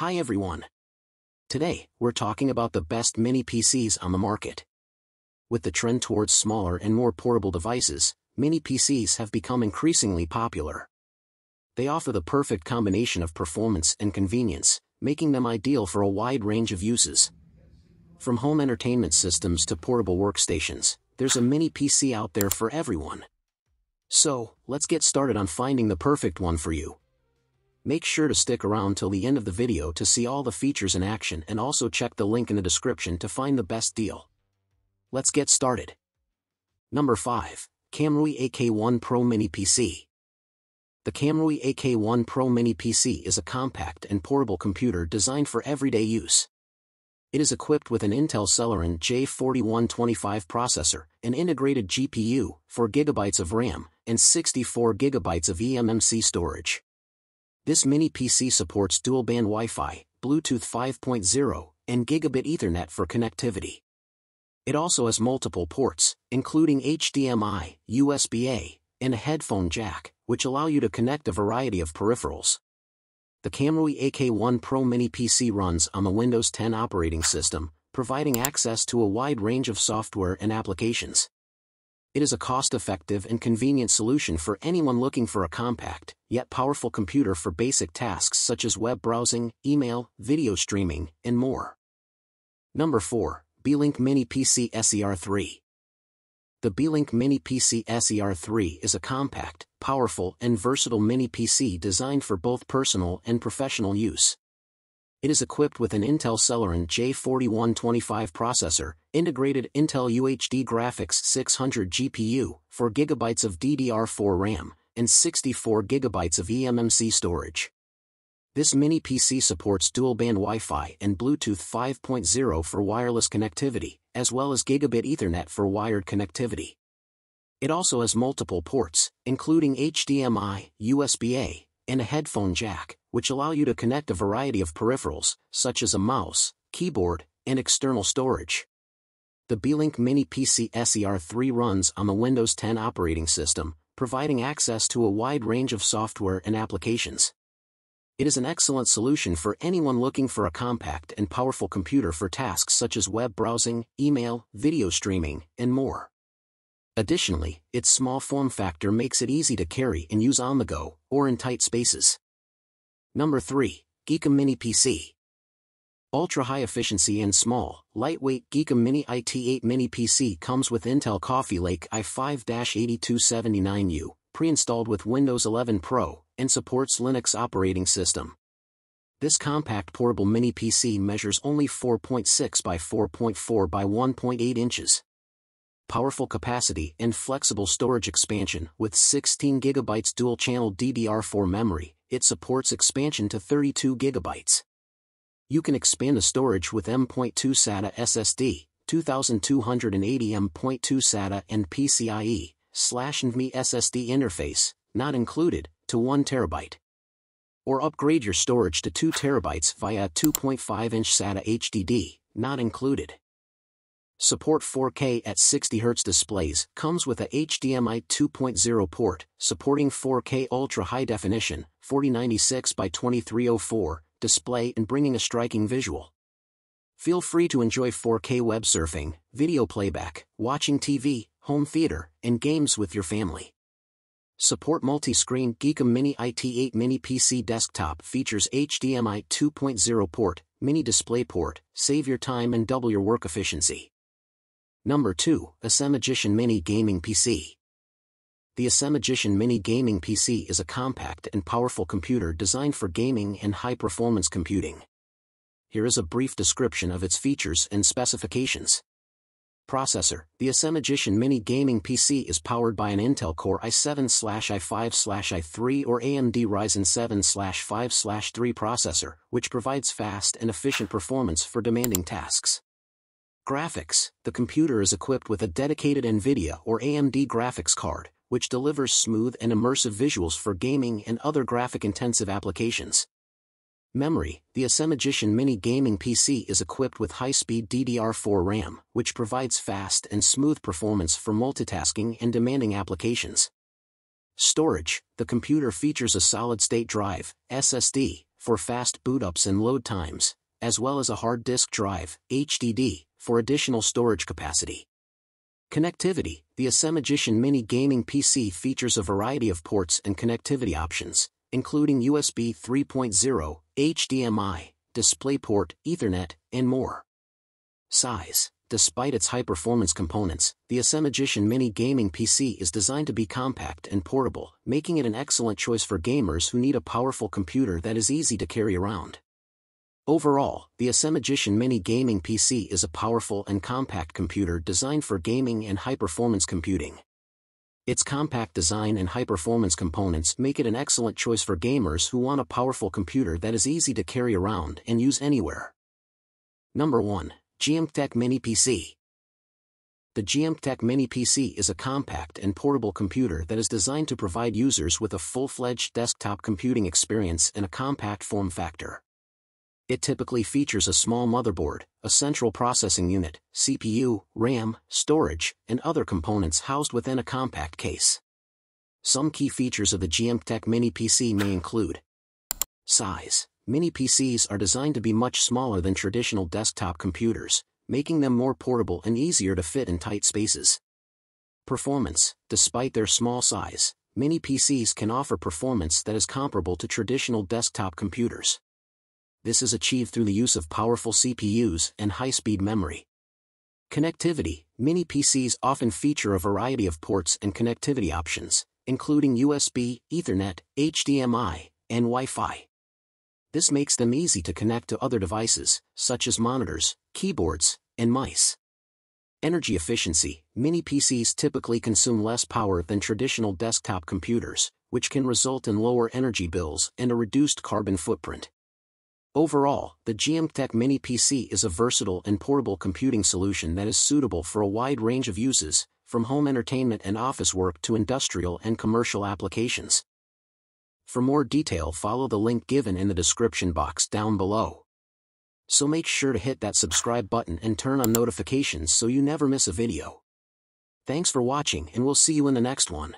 Hi everyone. Today, we're talking about the best mini PCs on the market. With the trend towards smaller and more portable devices, mini PCs have become increasingly popular. They offer the perfect combination of performance and convenience, making them ideal for a wide range of uses. From home entertainment systems to portable workstations, there's a mini PC out there for everyone. So, let's get started on finding the perfect one for you. Make sure to stick around till the end of the video to see all the features in action and also check the link in the description to find the best deal. Let's get started. Number 5. KAMRUI AK1 Pro Mini PC. The KAMRUI AK1 Pro Mini PC is a compact and portable computer designed for everyday use. It is equipped with an Intel Celeron J4125 processor, an integrated GPU, 4GB of RAM, and 64GB of eMMC storage. This mini PC supports dual-band Wi-Fi, Bluetooth 5.0, and gigabit Ethernet for connectivity. It also has multiple ports, including HDMI, USB-A, and a headphone jack, which allow you to connect a variety of peripherals. The KAMRUI AK1 Pro Mini PC runs on the Windows 10 operating system, providing access to a wide range of software and applications it is a cost-effective and convenient solution for anyone looking for a compact, yet powerful computer for basic tasks such as web browsing, email, video streaming, and more. Number 4. Beelink Mini PC SER3 The Beelink Mini PC SER3 is a compact, powerful and versatile mini PC designed for both personal and professional use. It is equipped with an Intel Celeron J4125 processor, integrated Intel UHD Graphics 600 GPU, 4GB of DDR4 RAM, and 64GB of eMMC storage. This mini PC supports dual-band Wi-Fi and Bluetooth 5.0 for wireless connectivity, as well as gigabit Ethernet for wired connectivity. It also has multiple ports, including HDMI, USB-A, and a headphone jack, which allow you to connect a variety of peripherals, such as a mouse, keyboard, and external storage. The Beelink Mini PC SER3 runs on the Windows 10 operating system, providing access to a wide range of software and applications. It is an excellent solution for anyone looking for a compact and powerful computer for tasks such as web browsing, email, video streaming, and more. Additionally, its small form factor makes it easy to carry and use on the go, or in tight spaces. Number 3. Geekom Mini PC. Ultra high efficiency and small, lightweight Geekom Mini IT8 Mini PC comes with Intel Coffee Lake i5-8279U, pre-installed with Windows 11 Pro, and supports Linux operating system. This compact portable mini PC measures only 4.6 by 4.4 by 1.8 inches. Powerful capacity and flexible storage expansion with 16 GB dual-channel DDR4 memory, it supports expansion to 32 GB. You can expand the storage with M.2 SATA SSD, 2280 M.2 SATA and PCIe, slash NVMe SSD interface, not included, to 1 TB. Or upgrade your storage to 2 TB via 2.5-inch SATA HDD, not included. Support 4K at 60Hz displays comes with a HDMI 2.0 port, supporting 4K Ultra High Definition, 4096 by 2304, display and bringing a striking visual. Feel free to enjoy 4K web surfing, video playback, watching TV, home theater, and games with your family. Support multi-screen Geekom Mini IT8 Mini PC Desktop features HDMI 2.0 port, mini display port, save your time and double your work efficiency. Number 2. ACEMAGICIAN Mini Gaming PC. The ACEMAGICIAN Mini Gaming PC is a compact and powerful computer designed for gaming and high-performance computing. Here is a brief description of its features and specifications. Processor The ACEMAGICIAN Mini Gaming PC is powered by an Intel Core i7-i5-i3 or AMD Ryzen 7-5-3 processor, which provides fast and efficient performance for demanding tasks. Graphics The computer is equipped with a dedicated NVIDIA or AMD graphics card, which delivers smooth and immersive visuals for gaming and other graphic-intensive applications. Memory The ACEMAGICIAN Mini Gaming PC is equipped with high-speed DDR4 RAM, which provides fast and smooth performance for multitasking and demanding applications. Storage The computer features a solid-state drive, SSD, for fast boot-ups and load times, as well as a hard disk drive, HDD, for additional storage capacity. Connectivity The ACEMAGICIAN Mini Gaming PC features a variety of ports and connectivity options, including USB 3.0, HDMI, DisplayPort, Ethernet, and more. Size Despite its high-performance components, the ACEMAGICIAN Mini Gaming PC is designed to be compact and portable, making it an excellent choice for gamers who need a powerful computer that is easy to carry around. Overall, the ACEMAGICIAN Mini Gaming PC is a powerful and compact computer designed for gaming and high-performance computing. Its compact design and high-performance components make it an excellent choice for gamers who want a powerful computer that is easy to carry around and use anywhere. Number 1. GMKtec Mini PC. The GMKtec Mini PC is a compact and portable computer that is designed to provide users with a full-fledged desktop computing experience in a compact form factor. It typically features a small motherboard, a central processing unit, CPU, RAM, storage, and other components housed within a compact case. Some key features of the GMKtec Mini PC may include Size Mini PCs are designed to be much smaller than traditional desktop computers, making them more portable and easier to fit in tight spaces. Performance Despite their small size, mini PCs can offer performance that is comparable to traditional desktop computers. This is achieved through the use of powerful CPUs and high-speed memory. Connectivity Mini PCs often feature a variety of ports and connectivity options, including USB, Ethernet, HDMI, and Wi-Fi. This makes them easy to connect to other devices, such as monitors, keyboards, and mice. Energy efficiency Mini PCs typically consume less power than traditional desktop computers, which can result in lower energy bills and a reduced carbon footprint. Overall, the GMKtec Mini PC is a versatile and portable computing solution that is suitable for a wide range of uses, from home entertainment and office work to industrial and commercial applications. For more detail follow the link given in the description box down below. So make sure to hit that subscribe button and turn on notifications so you never miss a video. Thanks for watching and we'll see you in the next one.